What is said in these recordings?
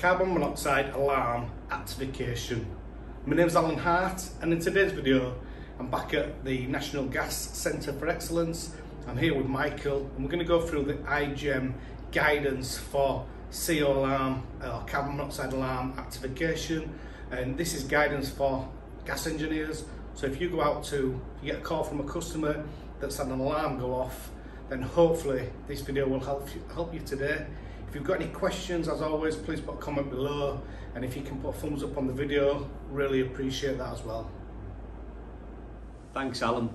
carbon monoxide alarm activation. My name is Allen Hart and in today's video I'm back at the National Gas Centre for Excellence. I'm here with Michael and we're going to go through the IGEM guidance for CO alarm or carbon monoxide alarm activation and this is guidance for gas engineers so if you go out to you get a call from a customer that's had an alarm go off then hopefully this video will help you, help you today if you've got any questions, as always, please put a comment below. And if you can put a thumbs up on the video, really appreciate that as well. Thanks, Allen.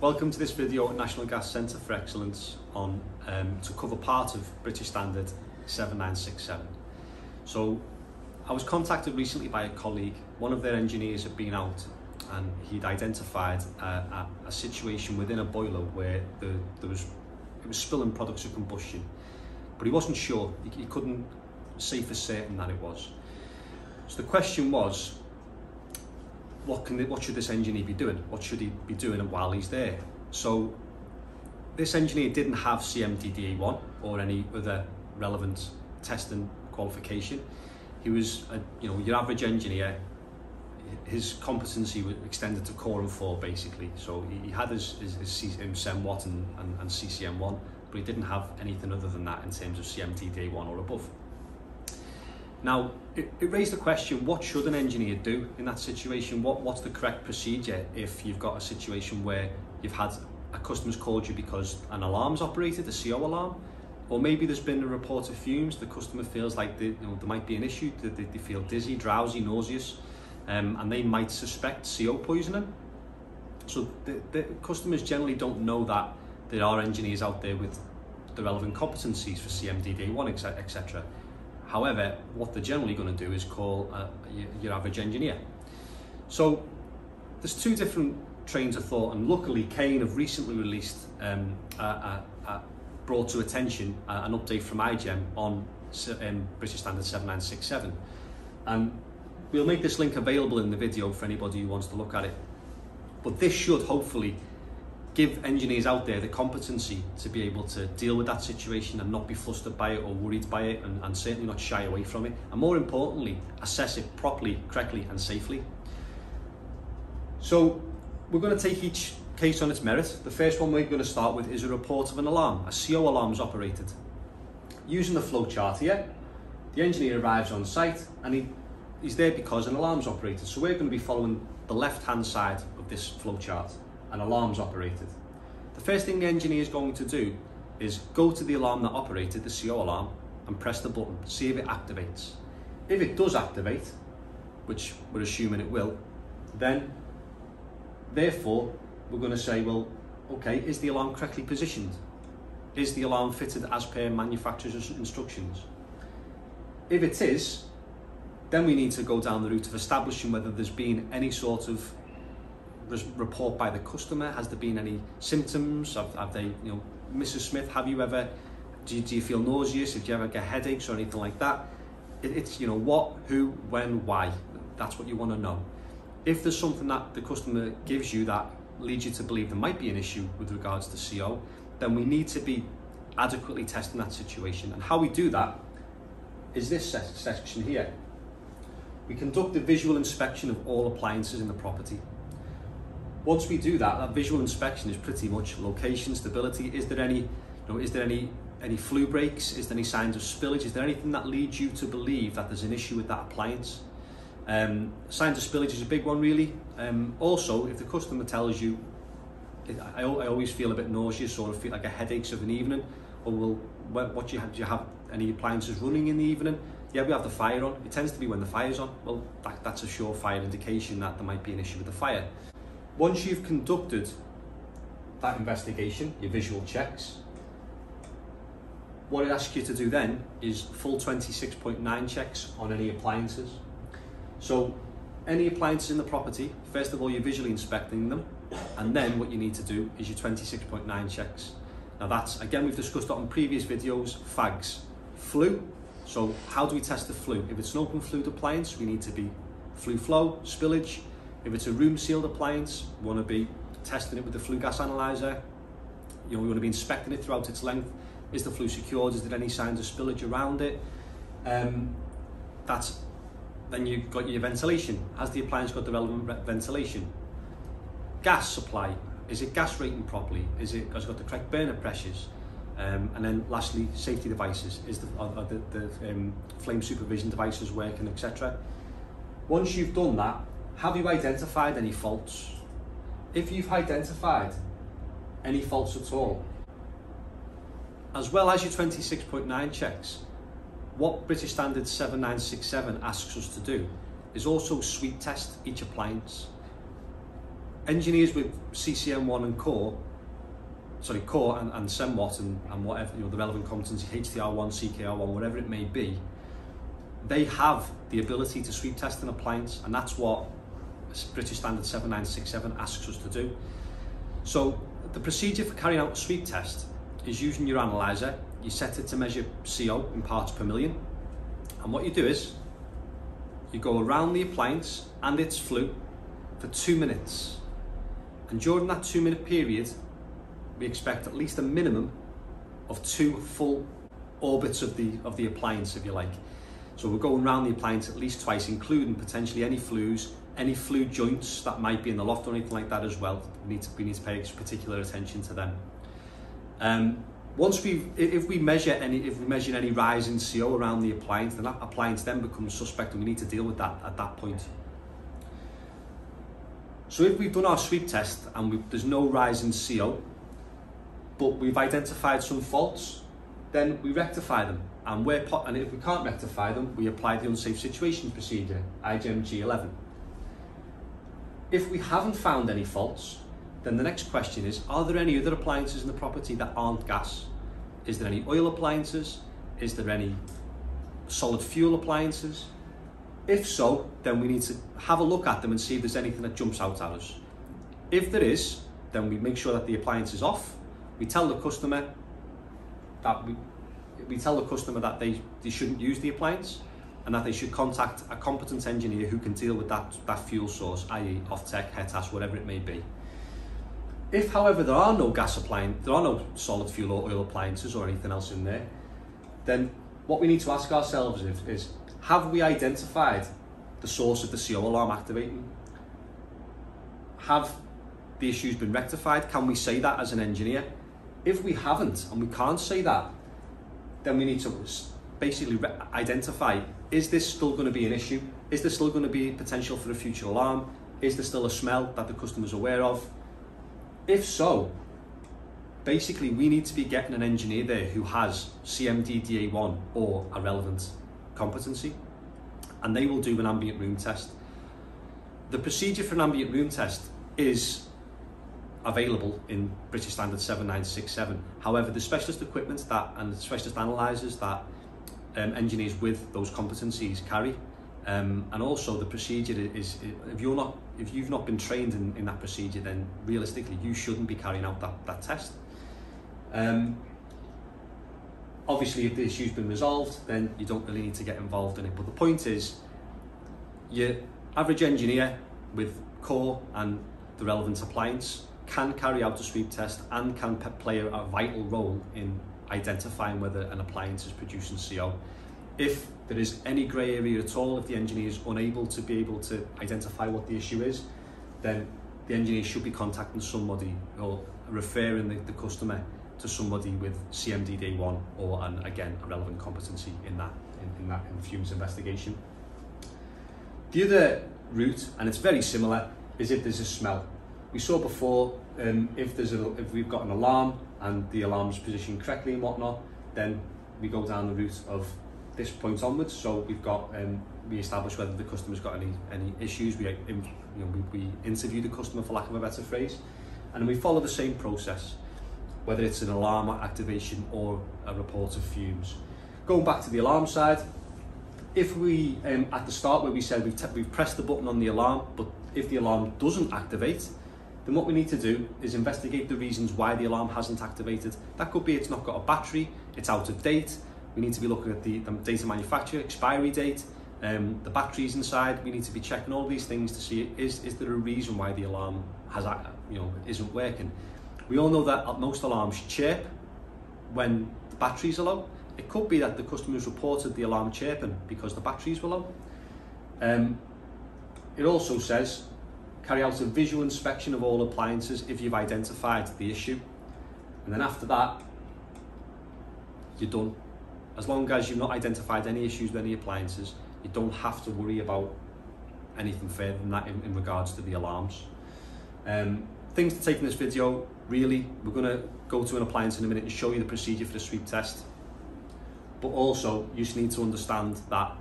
Welcome to this video at National Gas Centre for Excellence on um, to cover part of British Standard 7967. So I was contacted recently by a colleague. One of their engineers had been out and he'd identified a, a, a situation within a boiler where the, there was it was spilling products of combustion but he wasn't sure. He, he couldn't say for certain that it was. So the question was, what can what should this engineer be doing? What should he be doing while he's there? So this engineer didn't have CMDDA1 or any other relevant testing qualification. He was, a, you know, your average engineer. His competency was extended to core and four basically. So he, he had his, his, his, his SEM1 and, and, and CCN1 but he didn't have anything other than that in terms of CMDDA1 or above. Now, it, it raised the question, what should an engineer do in that situation? What, what's the correct procedure if you've got a situation where you've had a customer's called you because an alarm's operated, a CO alarm, or maybe there's been a report of fumes, the customer feels like they, you know, there might be an issue, they, they feel dizzy, drowsy, nauseous, um, and they might suspect CO poisoning. So the, the customers generally don't know that there are engineers out there with the relevant competencies for CMDD1, etc. However, what they're generally going to do is call uh, your average engineer. So there's two different trains of thought, and luckily Kane have recently released, um, brought to attention uh, an update from IGEM on um, British Standard 7967. And we'll make this link available in the video for anybody who wants to look at it. But this should hopefully give engineers out there the competency to be able to deal with that situation and not be flustered by it or worried by it and, and certainly not shy away from it. And more importantly assess it properly correctly and safely. So we're going to take each case on its merit. The first one we're going to start with is a report of an alarm a CO alarm is operated. Using the flow chart here the engineer arrives on site and he, he's there because an alarm is operated. So we're going to be following the left hand side of this flow chart and alarms operated. The first thing the engineer is going to do is go to the alarm that operated, the CO alarm, and press the button, see if it activates. If it does activate, which we're assuming it will, then therefore we're going to say, well, okay, is the alarm correctly positioned? Is the alarm fitted as per manufacturer's instructions? If it is, then we need to go down the route of establishing whether there's been any sort of report by the customer? Has there been any symptoms? Have, have they, you know, Mrs. Smith, have you ever, do you, do you feel nauseous? Did you ever get headaches or anything like that? It, it's, you know, what, who, when, why. That's what you want to know. If there's something that the customer gives you that leads you to believe there might be an issue with regards to CO, then we need to be adequately testing that situation. And how we do that is this section here. We conduct a visual inspection of all appliances in the property. Once we do that, that visual inspection is pretty much location, stability. Is there any, you know, is there any any flue breaks? Is there any signs of spillage? Is there anything that leads you to believe that there's an issue with that appliance? Um, signs of spillage is a big one, really. Um, also, if the customer tells you, I, I always feel a bit nauseous or I feel like a headaches of an evening, or will what, what do you have? Do you have any appliances running in the evening? Yeah, we have the fire on. It tends to be when the fire's on. Well, that, that's a surefire indication that there might be an issue with the fire. Once you've conducted that investigation, your visual checks, what it asks you to do then is full 26.9 checks on any appliances. So any appliances in the property, first of all you're visually inspecting them and then what you need to do is your 26.9 checks. Now that's, again we've discussed on previous videos, FAGs. Flue, so how do we test the flue? If it's an open flued appliance, we need to be flue flow, spillage, if it's a room sealed appliance, we want to be testing it with the flue gas analyzer. You know, we want to be inspecting it throughout its length. Is the flue secured? Is there any signs of spillage around it? Um, that's then you've got your ventilation. Has the appliance got the relevant ventilation? Gas supply. Is it gas rating properly? Is it has it got the correct burner pressures? Um, and then lastly, safety devices. Is the, are, are the, the um, flame supervision devices working, etc. Once you've done that, have you identified any faults? If you've identified any faults at all, as well as your 26.9 checks, what British Standard 7967 asks us to do is also sweep test each appliance. Engineers with CCN1 and core, sorry, core and, and CENWAT and, and whatever, you know, the relevant competency, HTR1, CKR1, whatever it may be, they have the ability to sweep test an appliance and that's what British Standard 7967 asks us to do. So the procedure for carrying out a sweep test is using your analyzer, you set it to measure CO in parts per million, and what you do is you go around the appliance and its flue for two minutes. And during that two minute period, we expect at least a minimum of two full orbits of the, of the appliance, if you like. So we're going around the appliance at least twice, including potentially any flues, any flue joints that might be in the loft or anything like that as well. We need to, we need to pay particular attention to them. Um, once we, if we measure any, if we measure any rise in CO around the appliance, then that appliance then becomes suspect, and we need to deal with that at that point. So if we've done our sweep test and we, there's no rise in CO, but we've identified some faults, then we rectify them. And, where and if we can't rectify them, we apply the unsafe situations procedure, IGEM G 11. If we haven't found any faults, then the next question is, are there any other appliances in the property that aren't gas? Is there any oil appliances? Is there any solid fuel appliances? If so, then we need to have a look at them and see if there's anything that jumps out at us. If there is, then we make sure that the appliance is off. We tell the customer that we, we tell the customer that they, they shouldn't use the appliance and that they should contact a competent engineer who can deal with that, that fuel source, i.e. OFTEC, Hetas, whatever it may be. If, however, there are no gas appliances, there are no solid fuel or oil appliances or anything else in there, then what we need to ask ourselves is, is have we identified the source of the CO alarm activating? Have the issues been rectified? Can we say that as an engineer? If we haven't and we can't say that, then we need to basically identify is this still going to be an issue? Is there still going to be potential for a future alarm? Is there still a smell that the customer's aware of? If so, basically we need to be getting an engineer there who has CMDDA1 or a relevant competency and they will do an ambient room test. The procedure for an ambient room test is available in British Standard 7967. However, the specialist equipment that and the specialist analyzers that um, engineers with those competencies carry um, and also the procedure is, if you're not, if you've not been trained in, in that procedure, then realistically you shouldn't be carrying out that, that test. Um, obviously if the issue's been resolved, then you don't really need to get involved in it. But the point is, your average engineer with core and the relevant appliance can carry out a sweep test and can play a, a vital role in identifying whether an appliance is producing CO. If there is any grey area at all, if the engineer is unable to be able to identify what the issue is, then the engineer should be contacting somebody or referring the, the customer to somebody with CMDD1 or an, again a relevant competency in that in, in that in fumes investigation. The other route, and it's very similar, is if there's a smell. We saw before um, if there's a, if we've got an alarm and the alarm is positioned correctly and whatnot, then we go down the route of this point onwards. So we've got um, we establish whether the customer's got any any issues. We you know we, we interview the customer for lack of a better phrase, and we follow the same process, whether it's an alarm activation or a report of fumes. Going back to the alarm side, if we um, at the start where we said we've, we've pressed the button on the alarm, but if the alarm doesn't activate, then what we need to do is investigate the reasons why the alarm hasn't activated. That could be it's not got a battery, it's out of date, we need to be looking at the, the data manufacture, expiry date, um, the batteries inside. We need to be checking all these things to see is, is there a reason why the alarm has you know isn't working. We all know that most alarms chirp when the batteries are low. It could be that the customers reported the alarm chirping because the batteries were low. Um, it also says carry out a visual inspection of all appliances if you've identified the issue. And then after that, you're done. As long as you've not identified any issues with any appliances, you don't have to worry about anything further than that in, in regards to the alarms. Um, things to take in this video, really, we're going to go to an appliance in a minute and show you the procedure for the sweep test. But also, you just need to understand that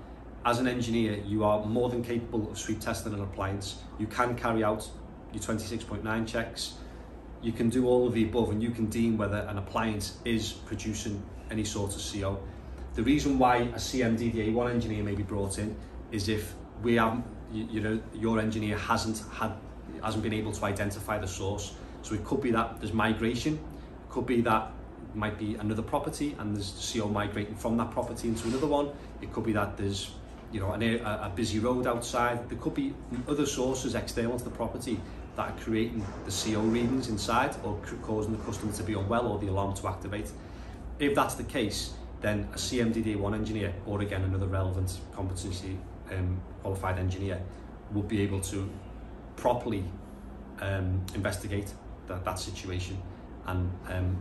as an engineer, you are more than capable of sweep testing an appliance. You can carry out your 26.9 checks. You can do all of the above and you can deem whether an appliance is producing any sort of CO. The reason why a CMDDA1 engineer may be brought in is if we you, you know, your engineer hasn't had, hasn't been able to identify the source. So it could be that there's migration, it could be that might be another property and there's CO migrating from that property into another one. It could be that there's you know, an, a, a busy road outside. There could be other sources external to the property that are creating the CO readings inside or causing the customer to be unwell or the alarm to activate. If that's the case, then a CMDD1 engineer or again another relevant competency um, qualified engineer will be able to properly um, investigate that, that situation and um,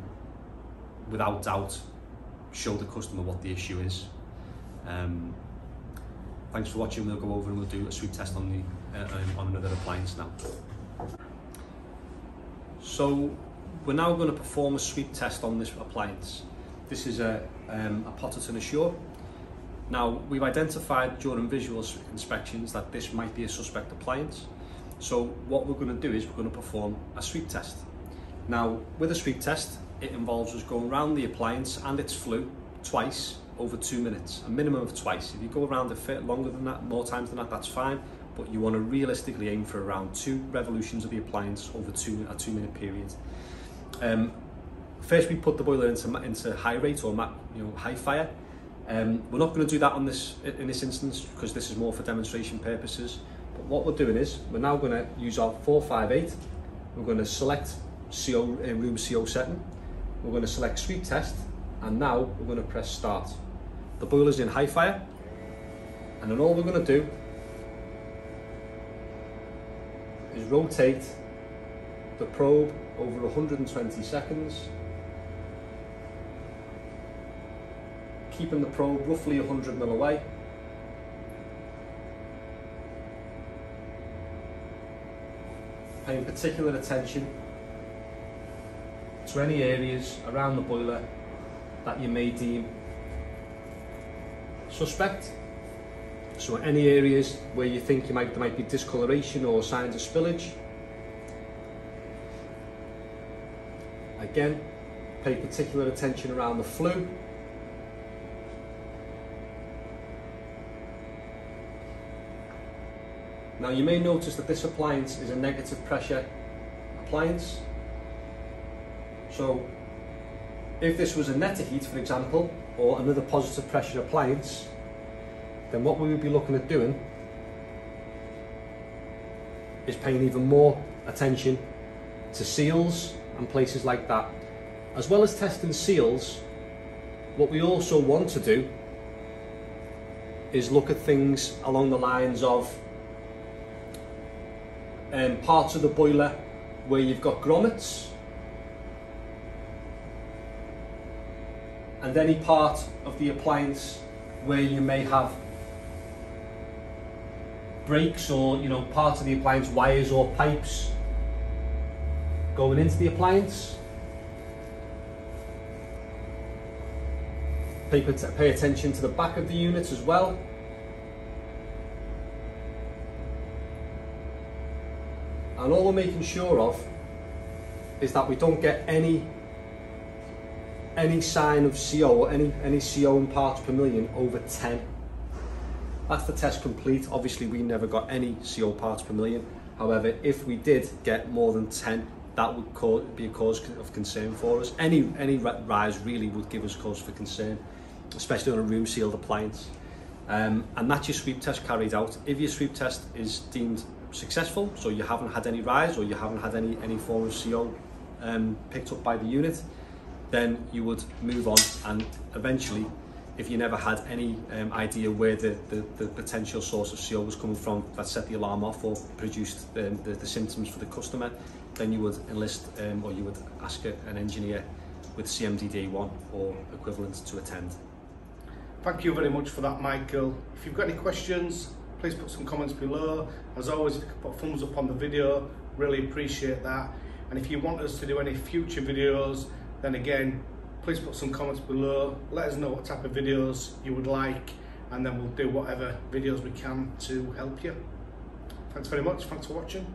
without doubt show the customer what the issue is. Um, thanks for watching. We'll go over and we'll do a sweep test on the uh, um, on another appliance now. So we're now going to perform a sweep test on this appliance. This is a, um, a Potterton Assure. Now we've identified during visual inspections that this might be a suspect appliance. So what we're going to do is we're going to perform a sweep test. Now with a sweep test it involves us going around the appliance and its flue twice over two minutes, a minimum of twice. If you go around a bit longer than that, more times than that, that's fine. But you want to realistically aim for around two revolutions of the appliance over two, a two minute period. Um, first, we put the boiler into, into high rate or you know, high fire. Um, we're not going to do that on this in this instance because this is more for demonstration purposes. But what we're doing is we're now going to use our 458. We're going to select CO, uh, room CO setting. We're going to select sweep test and now we're going to press start. The boiler's in high fire. And then all we're going to do is rotate the probe over 120 seconds keeping the probe roughly 100 mil away. Paying particular attention to any areas around the boiler that you may deem suspect. So any areas where you think you might, there might be discoloration or signs of spillage. Again, pay particular attention around the flue. Now you may notice that this appliance is a negative pressure appliance. So if this was a Netaheat, for example, or another positive pressure appliance, then what we would be looking at doing is paying even more attention to seals and places like that. As well as testing seals, what we also want to do is look at things along the lines of um, parts of the boiler where you've got grommets and any part of the appliance where you may have breaks or you know parts of the appliance wires or pipes going into the appliance. Pay, pay attention to the back of the unit as well. And all we're making sure of is that we don't get any any sign of CO or any, any CO in parts per million over 10. That's the test complete. Obviously, we never got any CO parts per million. However, if we did get more than 10, that would cause, be a cause of concern for us. Any, any rise really would give us cause for concern, especially on a room sealed appliance. Um, and that's your sweep test carried out. If your sweep test is deemed successful, so you haven't had any rise or you haven't had any, any form of CO um, picked up by the unit, then you would move on and eventually if you never had any um, idea where the, the, the potential source of CO was coming from that set the alarm off or produced um, the, the symptoms for the customer, then you would enlist um, or you would ask a, an engineer with CMDD1 or equivalent to attend. Thank you very much for that, Michael. If you've got any questions, please put some comments below. As always, if you could put thumbs up on the video, really appreciate that. And if you want us to do any future videos, then again, please put some comments below. Let us know what type of videos you would like, and then we'll do whatever videos we can to help you. Thanks very much. Thanks for watching.